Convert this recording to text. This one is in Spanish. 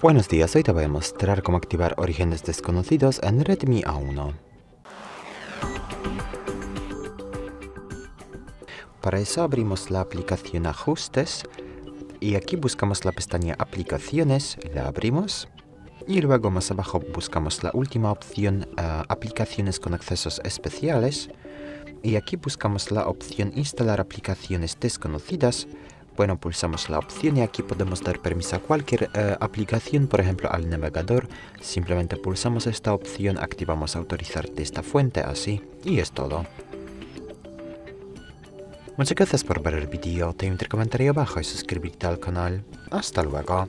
Buenos días, hoy te voy a mostrar cómo activar orígenes desconocidos en Redmi A1. Para eso abrimos la aplicación Ajustes y aquí buscamos la pestaña Aplicaciones, la abrimos y luego más abajo buscamos la última opción uh, Aplicaciones con accesos especiales y aquí buscamos la opción Instalar aplicaciones desconocidas bueno, pulsamos la opción y aquí podemos dar permiso a cualquier uh, aplicación, por ejemplo al navegador. Simplemente pulsamos esta opción, activamos autorizar de esta fuente, así, y es todo. Muchas gracias por ver el vídeo, te a comentario abajo y suscribirte al canal. Hasta luego.